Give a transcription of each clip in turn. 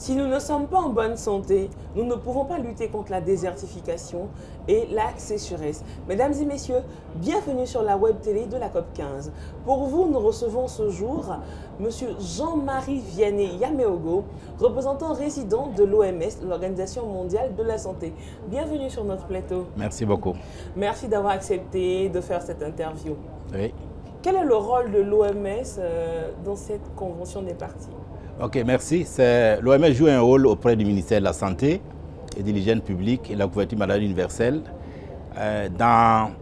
Si nous ne sommes pas en bonne santé, nous ne pouvons pas lutter contre la désertification et la sécheresse. Mesdames et messieurs, bienvenue sur la web télé de la COP 15. Pour vous, nous recevons ce jour M. Jean-Marie Vianney Yameogo, représentant résident de l'OMS, l'Organisation mondiale de la santé. Bienvenue sur notre plateau. Merci beaucoup. Merci d'avoir accepté de faire cette interview. Oui. Quel est le rôle de l'OMS euh, dans cette convention des parties Ok, merci. L'OMS joue un rôle auprès du ministère de la Santé et de l'hygiène publique et de la couverture maladie universelle euh, dans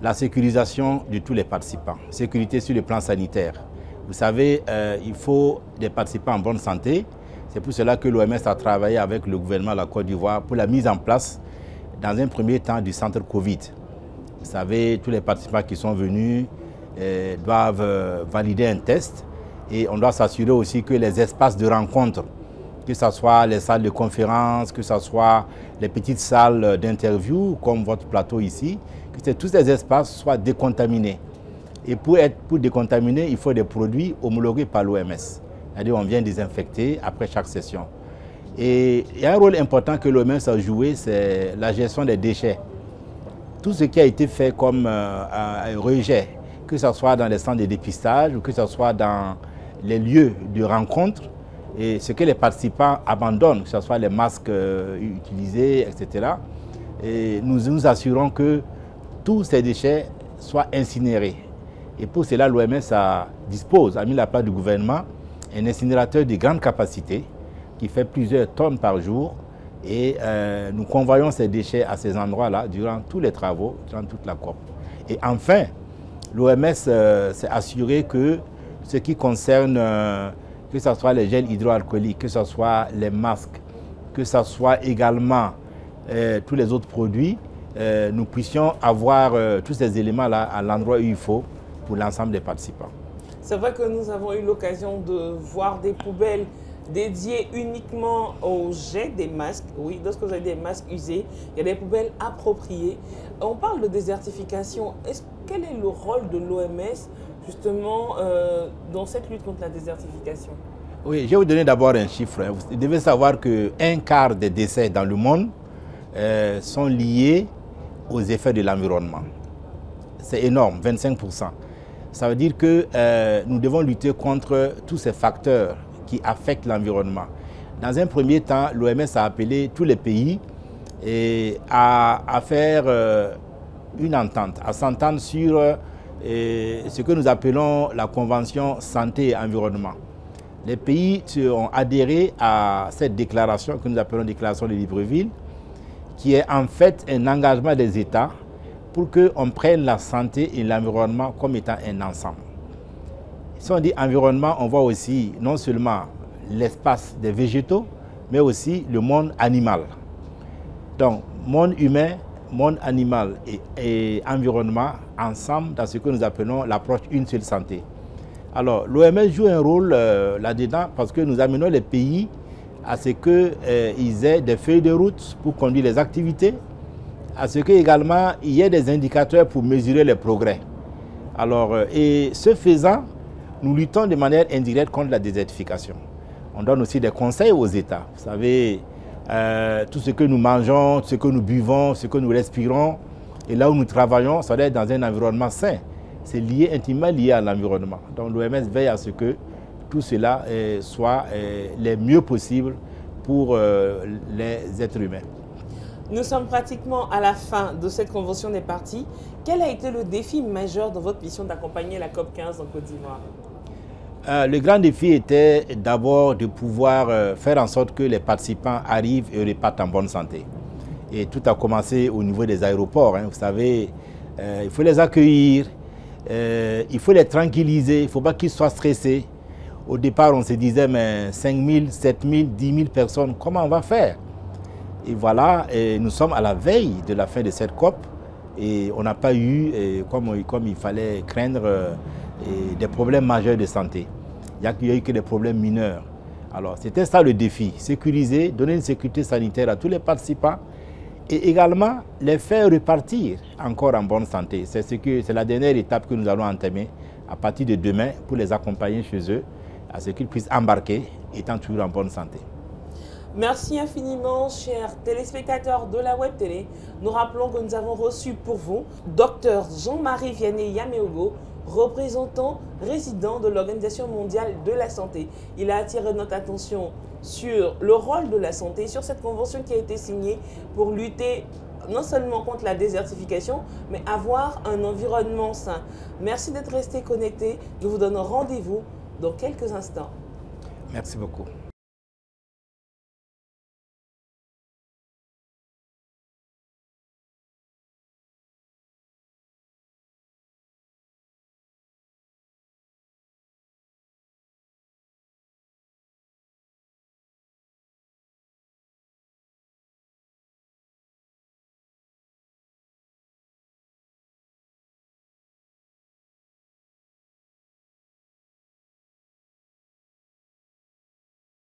la sécurisation de tous les participants. Sécurité sur le plan sanitaire. Vous savez, euh, il faut des participants en bonne santé. C'est pour cela que l'OMS a travaillé avec le gouvernement de la Côte d'Ivoire pour la mise en place, dans un premier temps, du centre Covid. Vous savez, tous les participants qui sont venus doivent valider un test et on doit s'assurer aussi que les espaces de rencontre, que ce soit les salles de conférence, que ce soit les petites salles d'interview, comme votre plateau ici, que tous ces espaces soient décontaminés. Et pour être pour décontaminer, il faut des produits homologués par l'OMS. C'est-à-dire on vient désinfecter après chaque session. Et il y a un rôle important que l'OMS a joué, c'est la gestion des déchets. Tout ce qui a été fait comme euh, un rejet, que ce soit dans les centres de dépistage ou que ce soit dans les lieux de rencontre et ce que les participants abandonnent, que ce soit les masques euh, utilisés, etc. Et nous nous assurons que tous ces déchets soient incinérés. Et pour cela, l'OMS dispose, a mis la place du gouvernement, un incinérateur de grande capacité qui fait plusieurs tonnes par jour. Et euh, nous convoyons ces déchets à ces endroits-là durant tous les travaux, durant toute la COP. Et enfin, l'OMS euh, s'est assuré que ce qui concerne euh, que ce soit les gels hydroalcooliques, que ce soit les masques, que ce soit également euh, tous les autres produits, nous puissions avoir tous ces éléments-là à l'endroit où il faut pour l'ensemble des participants. C'est vrai que nous avons eu l'occasion de voir des poubelles dédiées uniquement au jet des masques. Oui, lorsque vous avez des masques usés, il y a des poubelles appropriées. On parle de désertification. quel est le rôle de l'OMS justement euh, dans cette lutte contre la désertification? Oui, je vais vous donner d'abord un chiffre. Hein. Vous devez savoir qu'un quart des décès dans le monde euh, sont liés aux effets de l'environnement. C'est énorme, 25%. Ça veut dire que euh, nous devons lutter contre tous ces facteurs qui affectent l'environnement. Dans un premier temps, l'OMS a appelé tous les pays à, à faire une entente, à s'entendre sur et ce que nous appelons la Convention santé et environnement. Les pays ont adhéré à cette déclaration que nous appelons déclaration de Libreville, qui est en fait un engagement des États pour qu'on prenne la santé et l'environnement comme étant un ensemble. Si on dit environnement, on voit aussi non seulement l'espace des végétaux, mais aussi le monde animal. Donc, monde humain, monde animal et, environnement ensemble dans ce que nous appelons l'approche une seule santé. Alors, l'OMS joue un rôle euh, là-dedans parce que nous amenons les pays à ce qu'ils euh, aient des feuilles de route pour conduire les activités, à ce qu'également il y ait des indicateurs pour mesurer les progrès. Alors, euh, et ce faisant, nous luttons de manière indirecte contre la désertification. On donne aussi des conseils aux États. Vous savez, euh, tout ce que nous mangeons, ce que nous buvons, ce que nous respirons, et là où nous travaillons, ça doit être dans un environnement sain. C'est lié, intimement lié à l'environnement. Donc l'OMS veille à ce que tout cela euh, soit euh, le mieux possible pour les êtres humains. Nous sommes pratiquement à la fin de cette convention des partis. Quel a été le défi majeur dans votre mission d'accompagner la COP 15 en Côte d'Ivoire? Euh, le grand défi était d'abord de pouvoir euh, faire en sorte que les participants arrivent et repartent en bonne santé. Et tout a commencé au niveau des aéroports. Hein. Vous savez, euh, il faut les accueillir, il faut les tranquilliser, il ne faut pas qu'ils soient stressés. Au départ, on se disait, mais 5 000, 7 000, 10 000 personnes, comment on va faire? Et voilà, nous sommes à la veille de la fin de cette COP et on n'a pas eu, comme, comme, il fallait craindre, des problèmes majeurs de santé il n'y a eu que des problèmes mineurs. Alors, c'était ça le défi, sécuriser, donner une sécurité sanitaire à tous les participants et également les faire repartir encore en bonne santé. C'est ce la dernière étape que nous allons entamer à partir de demain pour les accompagner chez eux, à ce qu'ils puissent embarquer étant toujours en bonne santé. Merci infiniment, chers téléspectateurs de la Web Télé. Nous rappelons que nous avons reçu pour vous Dr Jean-Marie Vianney Yameogo, représentant résident de l'Organisation mondiale de la santé. Il a attiré notre attention sur le rôle de la santé, sur cette convention qui a été signée pour lutter non seulement contre la désertification, mais avoir un environnement sain. Merci d'être resté connecté. Nous vous donnons rendez-vous dans quelques instants. Merci beaucoup.